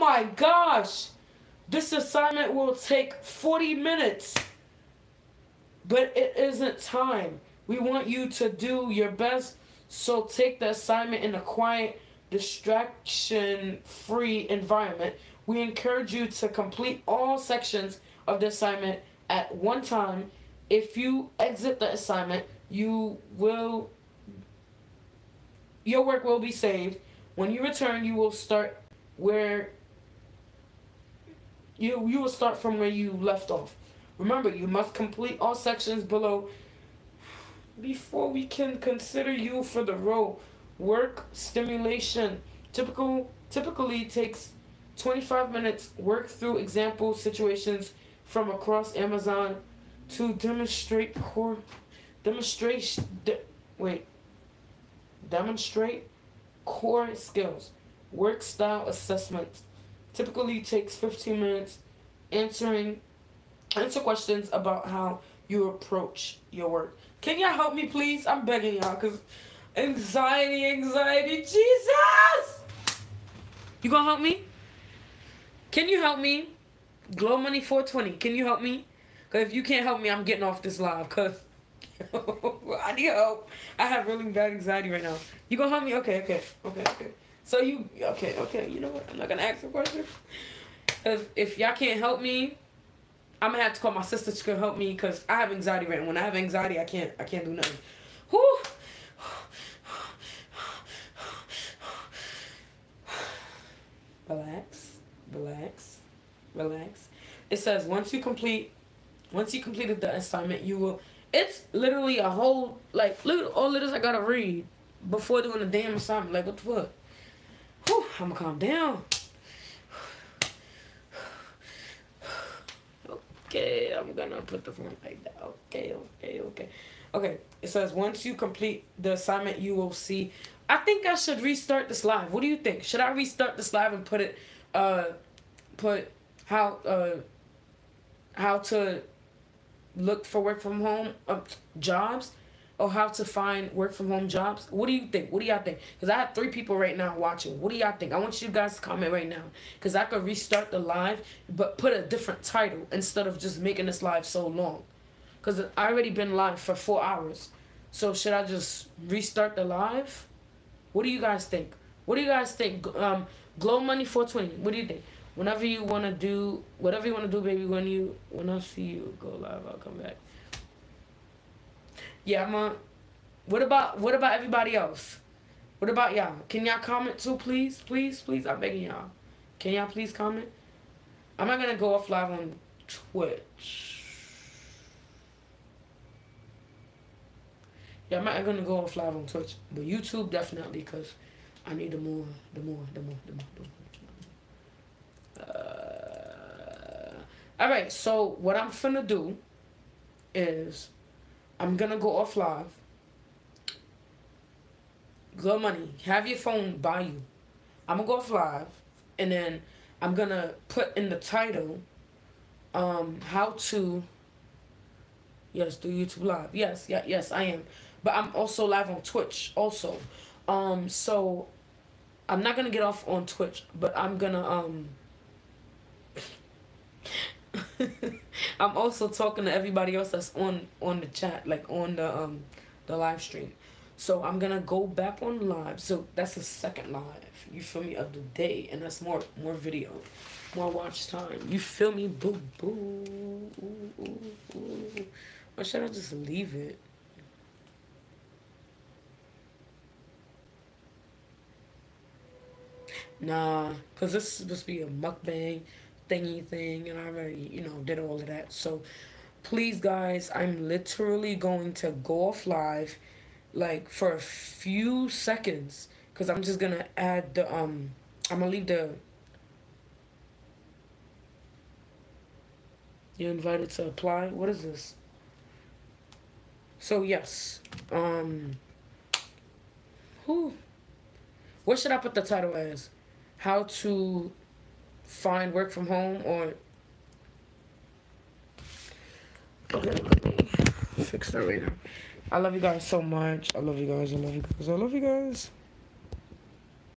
my gosh! This assignment will take 40 minutes. But it isn't time. We want you to do your best. So take the assignment in a quiet, distraction free environment. We encourage you to complete all sections of the assignment at one time. If you exit the assignment, you will your work will be saved. When you return, you will start where you you will start from where you left off. Remember, you must complete all sections below before we can consider you for the role. Work stimulation typical typically takes 25 minutes. Work through example situations from across Amazon to demonstrate core demonstration de, wait demonstrate core skills. Work style assessment typically takes 15 minutes answering answer questions about how you approach your work. Can y'all help me please? I'm begging y'all cuz anxiety, anxiety, Jesus! You gonna help me? Can you help me? Glow Money 420. Can you help me? Cause if you can't help me, I'm getting off this live. Cause I need help. I have really bad anxiety right now. You gonna help me? Okay, okay, okay, okay. So you okay, okay. You know what? I'm not gonna ask a question. If if y'all can't help me, I'm gonna have to call my sister to help me because I have anxiety right now. When I have anxiety, I can't I can't do nothing. Whew. Relax, relax, relax. It says once you complete, once you completed the assignment, you will. It's literally a whole like look all letters I gotta read before doing the damn assignment. Like what the fuck? I'm gonna calm down. Okay, I'm gonna put the phone like that. Okay, okay, okay. Okay, it says once you complete the assignment, you will see. I think I should restart this live. What do you think? Should I restart this live and put it, uh, put how, uh, how to look for work from home uh, jobs? Or how to find work from home jobs? What do you think? What do y'all think? Because I have three people right now watching. What do y'all think? I want you guys to comment right now. Because I could restart the live, but put a different title instead of just making this live so long. Because I already been live for four hours. So should I just restart the live? What do you guys think? What do you guys think? Um, Glow Money 420. What do you think? Whenever you want to do, whatever you want to do, baby, when you, when I see you go live, I'll come back. Yeah, I'm a, what about what about everybody else? What about y'all? Can y'all comment too, please? Please, please, I'm begging y'all. Can y'all please comment? I'm not gonna go off live on Twitch. Yeah, I'm not gonna go off live on Twitch, but YouTube definitely, cause I need the more, the more, the more, the more, the more. Uh, all right, so what I'm finna do is I'm gonna go off live. Glow money. Have your phone by you. I'm gonna go off live, and then I'm gonna put in the title, um, how to. Yes, do YouTube live. Yes, yeah, yes, I am. But I'm also live on Twitch also. Um, so I'm not gonna get off on Twitch, but I'm gonna um I'm also talking to everybody else that's on on the chat, like on the um the live stream. So I'm gonna go back on live. So that's the second live. You feel me of the day, and that's more more video, more watch time. You feel me? Boo boo. Or should I just leave it? Nah, cause this is supposed to be a mukbang thingy thing and I already, you know, did all of that. So please guys, I'm literally going to go off live like for a few seconds because I'm just gonna add the um I'm gonna leave the you're invited to apply? What is this? So yes um who what should I put the title as? How to find work from home or? Okay. Let me fix that right now i love you guys so much. I love you guys. I love you guys. I love you guys